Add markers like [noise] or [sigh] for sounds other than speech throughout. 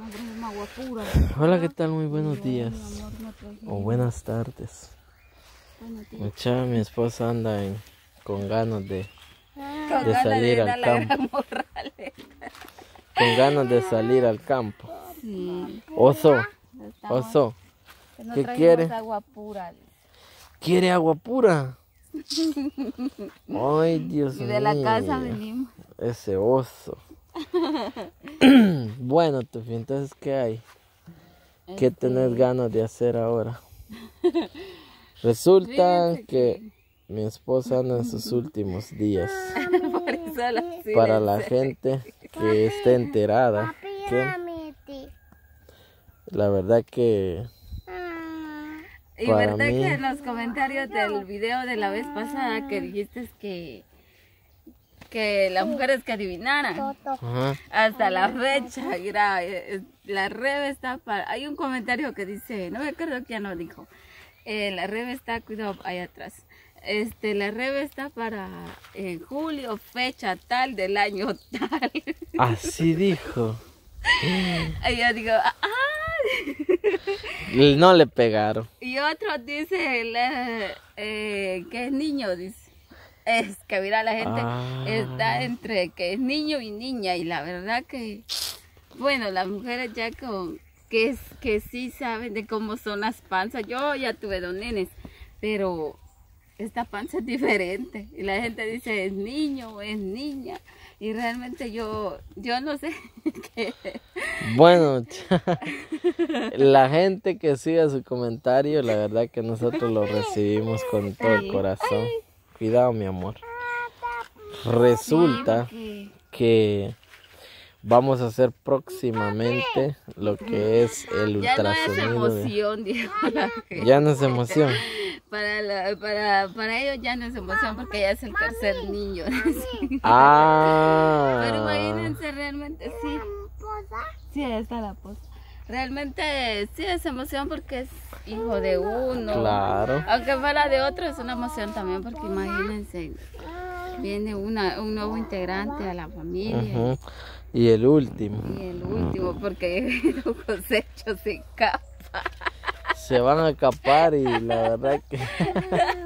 agua pura. Hola, ¿qué tal? Muy buenos días. O buenas tardes. Mucha, mi esposa anda en- con ganas de, de salir al campo. Con ganas de salir al campo. Oso, oso, que no ¿qué quiere? agua pura. ¿quiere agua pura? [laughs] Ay, Dios Y de la casa mío. venimos. Ese oso. [clears throat] bueno, Tufi, entonces, ¿qué hay? ¿Qué Este, tenés ganas de hacer ahora? [laughs] Resulta que mi esposa anda en sus últimos días. [laughs] Por eso la Para la gente que esté enterada, que la verdad que Y para verdad mí- que en los comentarios del video de la vez pasada que dijiste que que las mujeres que adivinaran ajá, hasta la fecha, mira, eh, la Rebe está para, hay un comentario que dice, no me acuerdo quién lo dijo, eh, la Rebe está, cuidado, ahí atrás, este, la Rebe está para en julio, fecha tal del año tal, [laughs] así dijo. y yo digo, ¡ah! No le pegaron. Y otro dice la- eh, que es niño, dice. Es que mira, la gente Ah. está entre que es niño y niña. Y la verdad que, bueno, las mujeres ya con que, es, que sí saben de cómo son las panzas. Yo ya tuve dos nenes, pero esta panza es diferente. Y la gente dice es niño o es niña. Y realmente yo, yo no sé [laughs] qué. Bueno, [laughs] la gente que siga su comentario, la verdad que nosotros lo recibimos con todo el corazón. Cuidado, mi amor. Resulta que vamos a hacer próximamente lo que es el Ya no es ultrasonido. emoción, dijo la gente. Ya no es emoción. [laughs] Para, la- para, para ellos ya no es emoción porque ya es el tercer niño. [laughs] Pero Ah. imagínense, realmente sí. Sí, ahí está la posa. Realmente sí es emoción porque es hijo de uno. Claro. Aunque fuera de otro es una emoción también porque imagínense, viene una, un nuevo integrante a la familia. Y el último. Y el último, porque [laughs] los cosechos se escapa. Se van a escapar y la verdad que [laughs]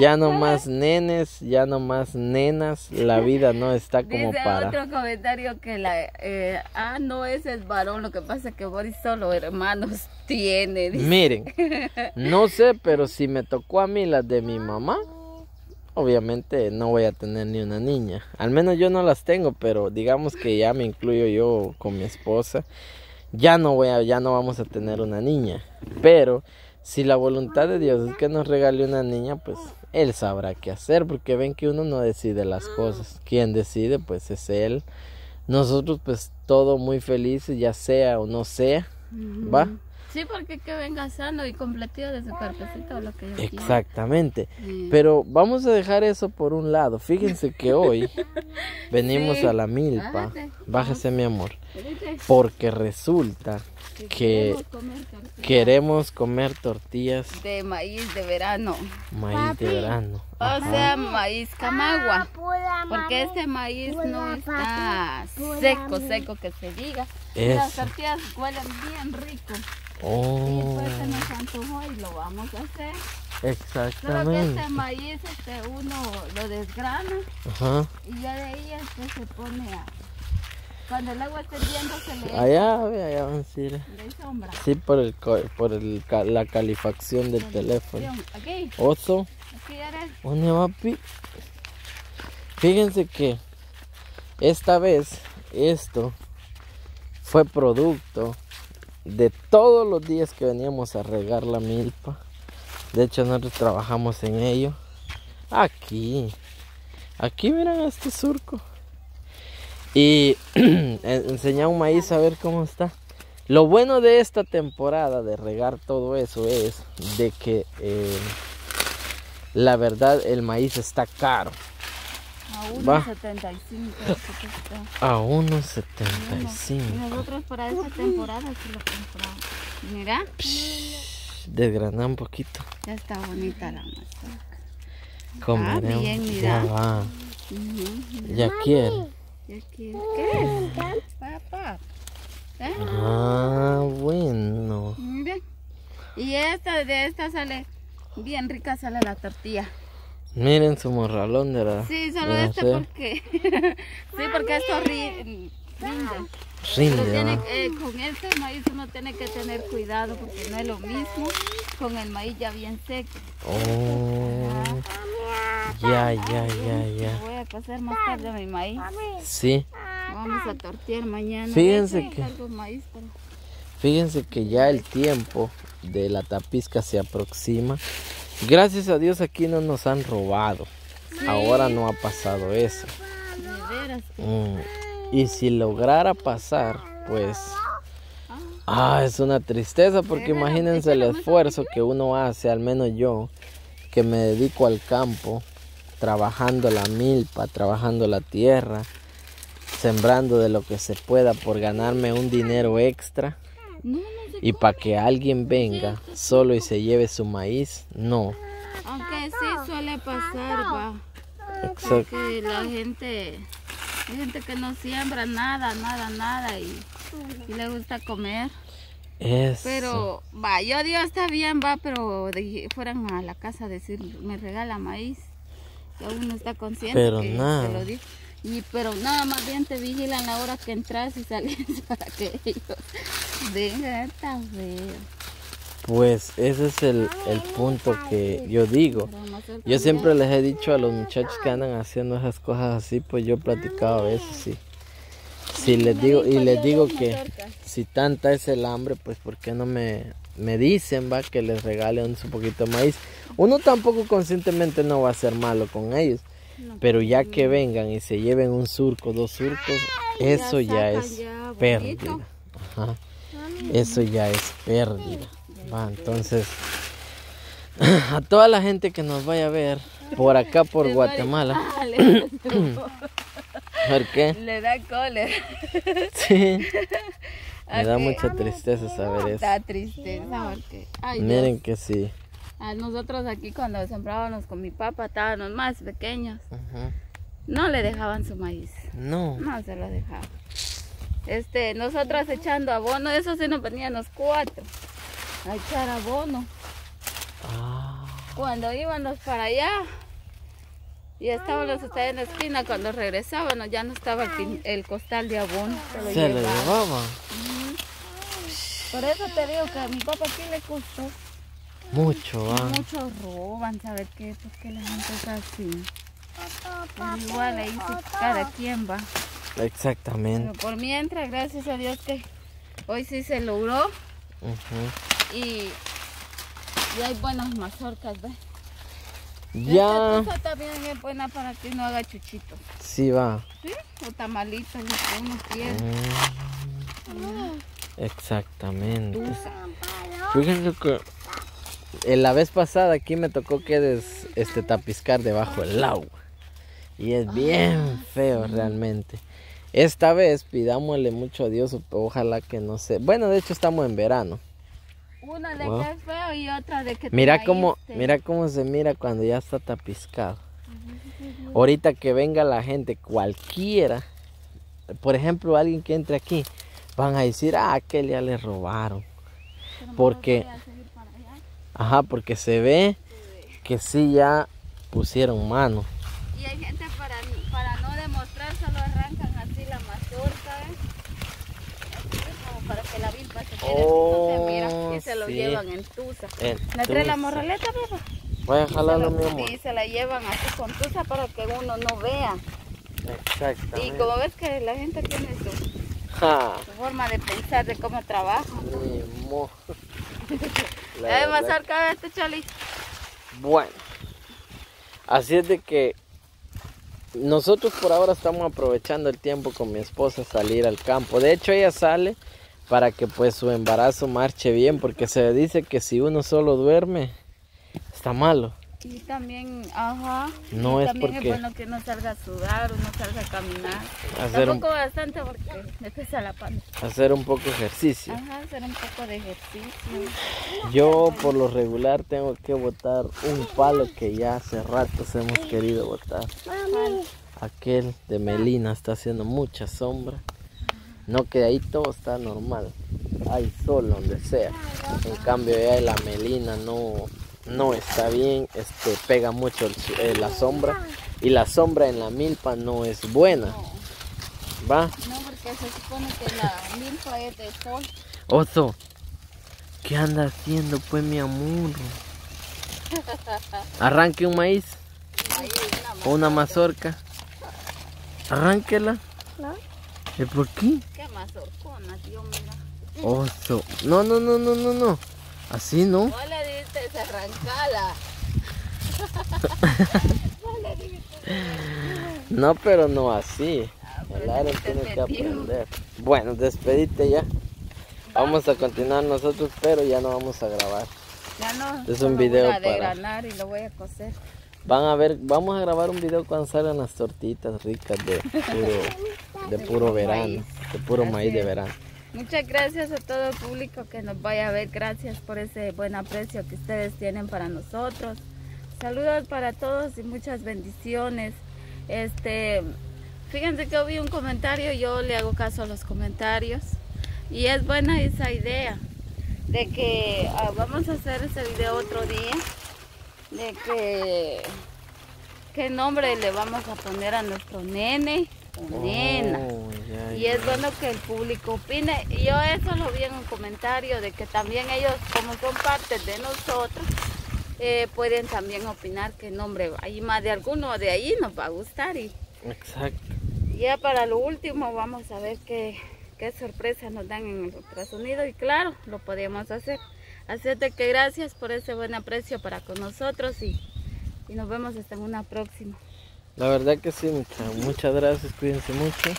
ya no más nenes, ya no más nenas, la vida no está [laughs] como Dice para. otro comentario que la eh, ah no es varón, lo que pasa es que Boris solo hermanos tiene. dice. Miren, [laughs] no sé, pero si me tocó a mí las de mi mamá, obviamente no voy a tener ni una niña. Al menos yo no las tengo, pero digamos que ya me incluyo yo con mi esposa. Ya no voy a, ya no vamos a tener una niña. Pero si la voluntad de Dios es que nos regale una niña, pues él sabrá qué hacer, porque ven que uno no decide las cosas. Quien decide, pues es él. Nosotros, pues todo muy felices, ya sea o no sea, ¿va? Sí, porque que venga sano y completito de su cuerpecito lo que yo quiero. Exactamente. Sí. Pero vamos a dejar eso por un lado. Fíjense que [laughs] hoy venimos Sí. a la milpa. Bájate. Bájese mi amor. Porque resulta que queremos comer tortillas queremos comer tortillas de maíz de verano. maíz de verano. O sea, maíz camagua. Porque este maíz no está seco, seco que se diga. Y Las tortillas huelen bien rico. Y Oh, pues se nos antojó y lo vamos a hacer. Solo que exactamente. este maíz este, uno lo desgrana Ajá. y ya de ahí este se pone a... Cuando el agua esté hirviendo se le echa Allá, ve, allá vamos a ir. de sombra. Sí, por, el, co- por el, ca- la calefacción del teléfono. Aquí, Oso. Aquí eres. ¿Dónde va, pi? Fíjense que esta vez esto fue producto de todos los días que veníamos a regar la milpa. De hecho, nosotros trabajamos en ello. Aquí. Aquí miren este surco. Y [clears throat] en- enseñar un maíz a ver cómo está. Lo bueno de esta temporada de regar todo eso es de que eh, la verdad el maíz está caro. A Va. 1.75. eso que está. A Y 1.75. nosotros para esta temporada sí lo compramos. Mira, Desgranar un poquito. ya está bonita la masa. Comeremos. bien, mira. Ya va. Ya quiere. Ya quiero. ¿Qué es? Papá. ¿Eh? Ah, bueno. Miren. Y esta, de esta sale bien rica, sale la tortilla. Miren su morralón de la. Sí, solo este porque. [laughs] sí, porque esto ri- rinde. Rinde, tiene- eh, con este maíz uno tiene que tener cuidado porque no es lo mismo con el maíz ya bien seco. Oh. Ya, ya, ya, ya. Voy a cocer más tarde mi maíz. Sí. Vamos a tortear mañana. Fíjense que- traigo maíz para- Fíjense que ya el tiempo de la tapisca se aproxima. Gracias a Dios aquí no nos han robado. Ahora no ha pasado eso. Mm, Y si lograra pasar, pues... Ah, es una tristeza porque imagínense el esfuerzo que uno hace, al menos yo, que me dedico al campo, trabajando la milpa, trabajando la tierra, sembrando de lo que se pueda por ganarme un dinero extra. No, no. Y para que alguien venga solo y se lleve su maíz, no. Aunque sí suele pasar, va. Exacto. Que la gente, hay gente que no siembra nada, nada, nada y, y le gusta comer. Eso. Pero, va, yo digo está bien, va, pero de- fueran a la casa a decir, me regala maíz. Ya uno está consciente Pero que nada. te lo digo. Y, pero nada más bien te vigilan la hora que entras y sales [laughs] para que ellos vengan, está feo. Pues ese es el, el punto que yo digo. Yo siempre les he dicho a los muchachos que andan haciendo esas cosas así, pues yo he platicado a veces, sí. Si les digo, y les digo que si tanta es el hambre, pues ¿por qué no me, me dicen, va, que les regale un poquito de maíz? Uno tampoco conscientemente no va a ser malo con ellos, pero ya que vengan y se lleven un surco, dos surcos, eso ya sacan es ya pérdida. Ajá. Eso ya es pérdida. Va, entonces, [clears throat] a toda la gente que nos vaya a ver por acá, por Guatemala, [laughs] Ah, [clears throat] ¿por qué? le da cólera. [laughs] Sí. [laughs] Me da mucha tristeza saber eso. Da tristeza porque, Miren que sí. A nosotros aquí cuando sembrábamos con mi papá, estábamos más pequeños, no le dejaban su maíz, No. no se lo dejaban. Este, nosotros echando abono, eso sí nos venían los cuatro a echar abono. Ah, Cuando íbamos para allá y estábamos hasta en la esquina, cuando regresábamos ya no estaba el, costal de abono. Se lo se llevaba. Por eso te digo que a mi papá aquí le costó. Mucho, va. Muchos roban, ¿sabe qué? Porque la gente es así. Pues igual ahí sí cada quien va. Exactamente. Pero por mientras, gracias a Dios que hoy sí se logró y, y hay buenas mazorcas, ¿ves? Ya. Esta cosa también es buena para que uno haga chuchitos, Sí, va. ¿sí? O tamalitos, lo que uno. Mm, Exactamente. Fíjense que eh, la vez pasada aquí me tocó que des- este tapiscar debajo del agua. Y es bien feo realmente. Esta vez pidámosle mucho a Dios, ojalá que no se... Bueno, de hecho estamos en verano. Una de Wow. que es feo y otra de que te Mira cómo, mira cómo se mira cuando ya está tapiscado. Ahorita que venga la gente, cualquiera, por ejemplo, alguien que entre aquí, van a decir, ah, aquel ya le robaron. Pero porque- a seguir para allá. Ajá, porque se ve que sí ya pusieron mano. Y hay gente para, para no demostrar, solo arrancan así la mazorca, ¿eh? Como para que la vilpa se quede Oh, no se mira, y se lo sí. llevan en tusa. En ¿Le trae la morraleta, papá? Voy a jalarlo, mi amor. Sí, se la llevan así con tusa para que uno no vea. Y Exactamente. como ves que la gente tiene su, Ja, su forma de pensar de cómo trabaja. mi mo- [laughs] La ¿Ya de verdad mazorca de este choli? Bueno, así es de que nosotros por ahora estamos aprovechando el tiempo con mi esposa a salir al campo. De hecho, ella sale para que pues su embarazo marche bien, porque se dice que si uno solo duerme, está malo. Y también, ajá. No y es también porque- es bueno que uno salga a sudar, uno salga a caminar. Hacer un, Tampoco bastante porque me pesa la panza. hacer un poco ejercicio. Ajá, hacer un poco de ejercicio. Yo por lo regular tengo que botar un palo que ya hace ratos hemos querido botar. Aquel de Melina está haciendo mucha sombra. No que ahí todo está normal. Hay sol donde sea. En cambio ya la melina no, no está bien. Este pega mucho eh, la sombra. Y la sombra en la milpa no es buena. ¿Va? No, porque se supone que la milpa es de sol. Oso, ¿qué anda haciendo pues mi amor? [laughs] Arranque un maíz. O una mazorca. Arránquela. ¿No? ¿Y por qué? ¿Qué mazorcona, tío, mira? Oso. No, no, no, no, no, no. Así no. No arrancala. No, pero no así. pero El te tiene que aprender. Bueno, despedite ya. Vamos a continuar nosotros, pero ya no vamos a grabar. Ya no. Es un video voy a para- y lo voy a coser. Van a ver, vamos a grabar un video cuando salgan las tortitas ricas de puro, de puro verano, de puro maíz de verano. Muchas gracias a todo el público que nos vaya a ver. Gracias por ese buen aprecio que ustedes tienen para nosotros. Saludos para todos y muchas bendiciones. Este, fíjense que vi un comentario, yo le hago caso a los comentarios y es buena esa idea de que ah, vamos a hacer ese video otro día de que qué nombre le vamos a poner a nuestro nene nena. Oh, ya, Y ya. es bueno que el público opine. Y Yo eso lo vi en un comentario de que también ellos, como son parte de nosotros, eh, pueden también opinar qué nombre va. Y más de alguno de ahí nos va a gustar. Y Exacto. ya para lo último vamos a ver qué, qué sorpresa nos dan en el ultrasonido. Y claro, lo podemos hacer. Así es de que gracias por ese buen aprecio para con nosotros y, y nos vemos hasta en una próxima. La verdad que sí, mucha- muchas gracias, cuídense mucho.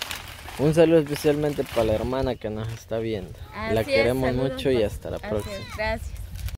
Un saludo especialmente para la hermana que nos está viendo. la Así queremos mucho y hasta la así próxima. es, gracias.